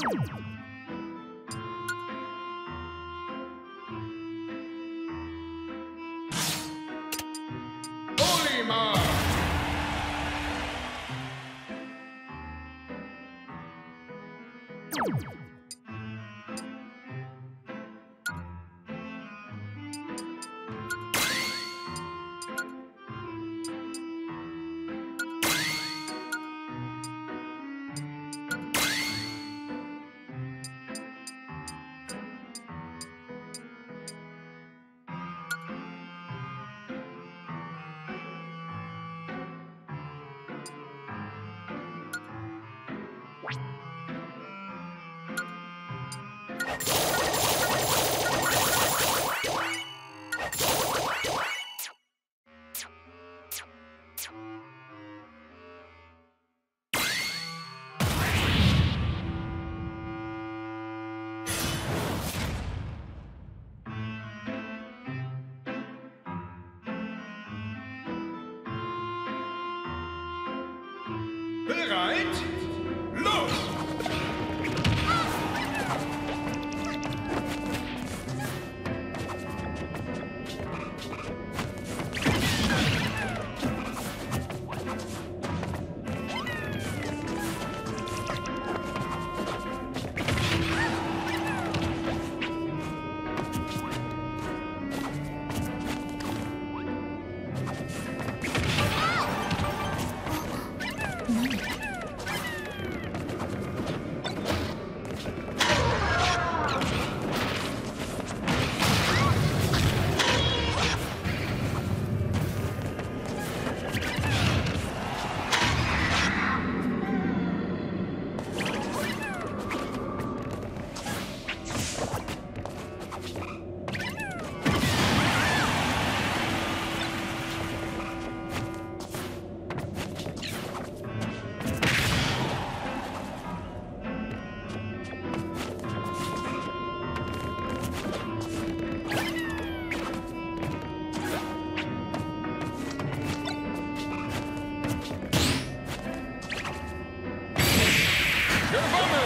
you Bereit? You're a moment.